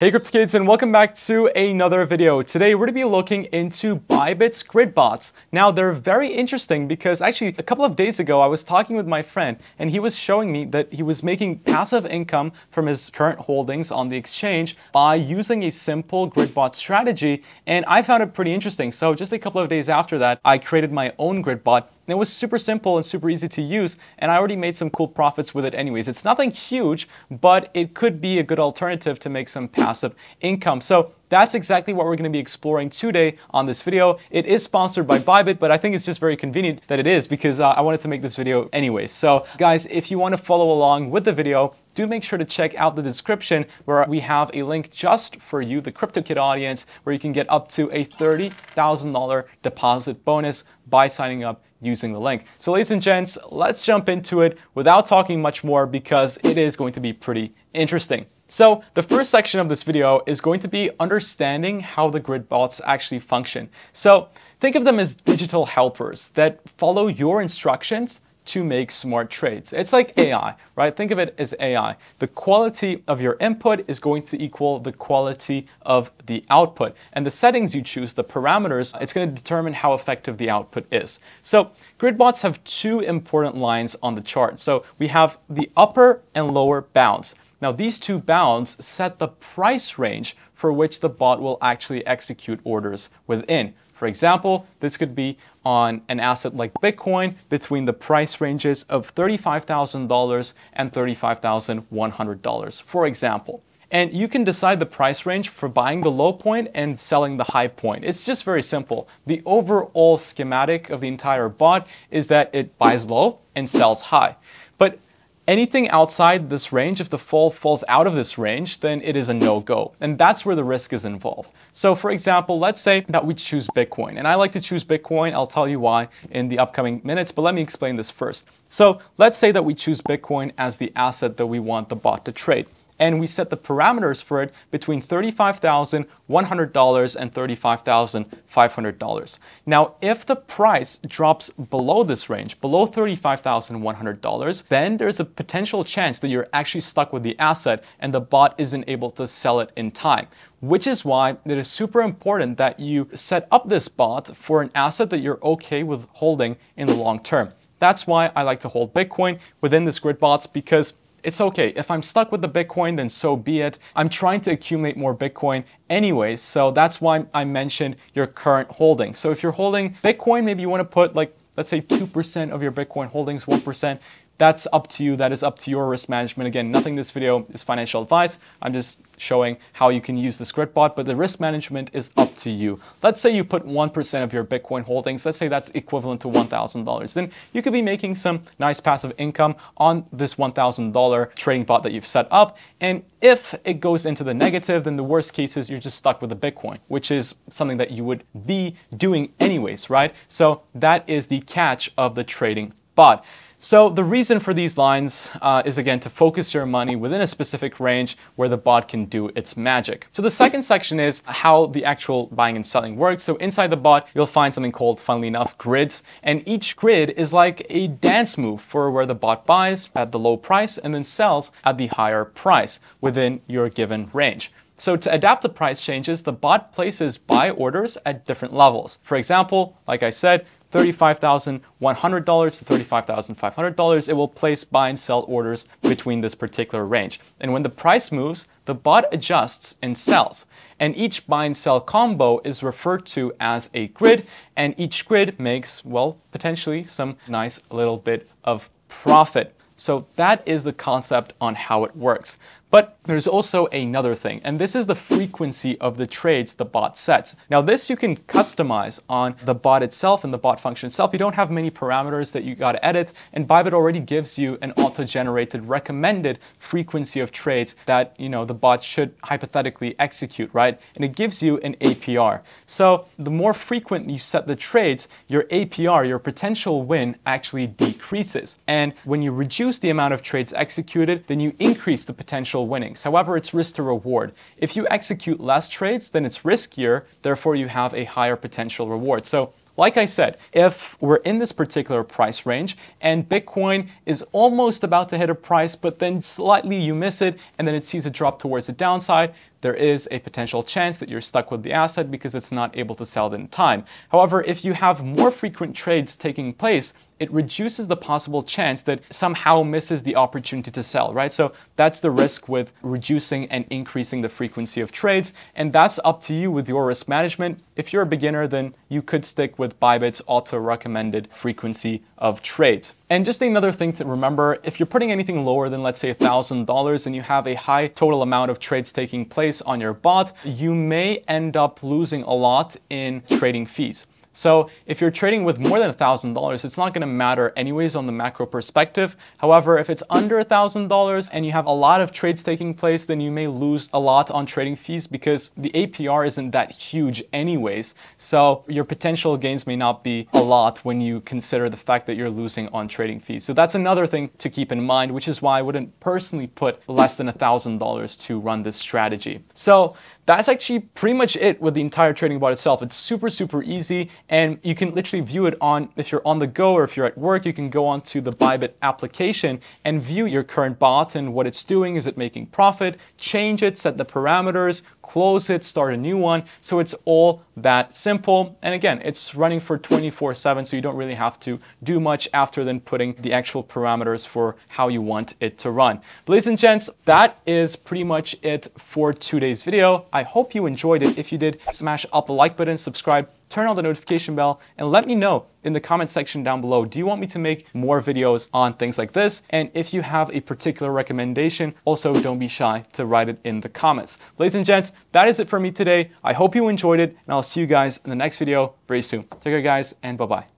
Hey crypto kids and welcome back to another video. Today we're going to be looking into Bybit's grid bots. Now they're very interesting because actually a couple of days ago I was talking with my friend and he was showing me that he was making passive income from his current holdings on the exchange by using a simple grid bot strategy and I found it pretty interesting. So just a couple of days after that I created my own grid bot and it was super simple and super easy to use, and I already made some cool profits with it anyways. It's nothing huge, but it could be a good alternative to make some passive income. So that's exactly what we're going to be exploring today on this video. It is sponsored by Bybit, but I think it's just very convenient that it is because uh, I wanted to make this video anyway. So guys, if you want to follow along with the video, do make sure to check out the description where we have a link just for you, the CryptoKid audience, where you can get up to a $30,000 deposit bonus by signing up using the link. So ladies and gents, let's jump into it without talking much more because it is going to be pretty interesting. So the first section of this video is going to be understanding how the grid bots actually function. So think of them as digital helpers that follow your instructions to make smart trades. It's like AI, right? Think of it as AI. The quality of your input is going to equal the quality of the output. And the settings you choose, the parameters, it's going to determine how effective the output is. So gridbots have two important lines on the chart. So we have the upper and lower bounds. Now these two bounds set the price range for which the bot will actually execute orders within. For example, this could be on an asset like Bitcoin between the price ranges of $35,000 and $35,100, for example. And you can decide the price range for buying the low point and selling the high point. It's just very simple. The overall schematic of the entire bot is that it buys low and sells high. But Anything outside this range, if the fall falls out of this range, then it is a no-go. And that's where the risk is involved. So for example, let's say that we choose Bitcoin. And I like to choose Bitcoin. I'll tell you why in the upcoming minutes, but let me explain this first. So let's say that we choose Bitcoin as the asset that we want the bot to trade and we set the parameters for it between $35,100 and $35,500. Now, if the price drops below this range, below $35,100, then there's a potential chance that you're actually stuck with the asset and the bot isn't able to sell it in time which is why it is super important that you set up this bot for an asset that you're okay with holding in the long term. That's why I like to hold Bitcoin within this grid bots because it's okay. If I'm stuck with the Bitcoin, then so be it. I'm trying to accumulate more Bitcoin anyways, so that's why I mentioned your current holding. So if you're holding Bitcoin, maybe you want to put like, let's say 2% of your Bitcoin holdings, 1%, that's up to you. That is up to your risk management. Again, nothing in this video is financial advice. I'm just showing how you can use the script bot, but the risk management is up to you. Let's say you put 1% of your Bitcoin holdings. Let's say that's equivalent to $1,000. Then you could be making some nice passive income on this $1,000 trading bot that you've set up. And if it goes into the negative, then the worst case is you're just stuck with the Bitcoin, which is something that you would be doing anyways, right? So that is the catch of the trading bot. So the reason for these lines uh, is again to focus your money within a specific range where the bot can do its magic. So the second section is how the actual buying and selling works. So inside the bot, you'll find something called, funnily enough, grids. And each grid is like a dance move for where the bot buys at the low price and then sells at the higher price within your given range. So to adapt to price changes, the bot places buy orders at different levels. For example, like I said, $35,100 to $35,500, it will place buy and sell orders between this particular range. And when the price moves, the bot adjusts and sells. And each buy and sell combo is referred to as a grid, and each grid makes, well, potentially some nice little bit of profit. So that is the concept on how it works. But there's also another thing, and this is the frequency of the trades the bot sets. Now this you can customize on the bot itself and the bot function itself. You don't have many parameters that you gotta edit, and Bybit already gives you an auto-generated recommended frequency of trades that you know the bot should hypothetically execute, right? And it gives you an APR. So the more frequent you set the trades, your APR, your potential win, actually decreases. And when you reduce the amount of trades executed, then you increase the potential winnings. However, it's risk to reward. If you execute less trades, then it's riskier, therefore you have a higher potential reward. So like I said, if we're in this particular price range and Bitcoin is almost about to hit a price, but then slightly you miss it and then it sees a drop towards the downside, there is a potential chance that you're stuck with the asset because it's not able to sell it in time. However, if you have more frequent trades taking place, it reduces the possible chance that somehow misses the opportunity to sell, right? So that's the risk with reducing and increasing the frequency of trades. And that's up to you with your risk management. If you're a beginner, then you could stick with Bybit's auto recommended frequency of trades. And just another thing to remember, if you're putting anything lower than let's say $1,000 and you have a high total amount of trades taking place on your bot, you may end up losing a lot in trading fees. So if you're trading with more than $1,000, it's not going to matter anyways on the macro perspective. However, if it's under $1,000 and you have a lot of trades taking place, then you may lose a lot on trading fees because the APR isn't that huge anyways. So your potential gains may not be a lot when you consider the fact that you're losing on trading fees. So that's another thing to keep in mind, which is why I wouldn't personally put less than $1,000 to run this strategy. So that's actually pretty much it with the entire trading bot itself. It's super, super easy and you can literally view it on, if you're on the go or if you're at work, you can go onto the Bybit application and view your current bot and what it's doing. Is it making profit? Change it, set the parameters, close it, start a new one. So it's all that simple. And again, it's running for 24 seven, so you don't really have to do much after then putting the actual parameters for how you want it to run. But ladies and gents, that is pretty much it for today's video. I hope you enjoyed it. If you did, smash up the like button, subscribe, turn on the notification bell, and let me know in the comment section down below, do you want me to make more videos on things like this? And if you have a particular recommendation, also don't be shy to write it in the comments. Ladies and gents, that is it for me today. I hope you enjoyed it, and I'll see you guys in the next video very soon. Take care, guys, and bye-bye.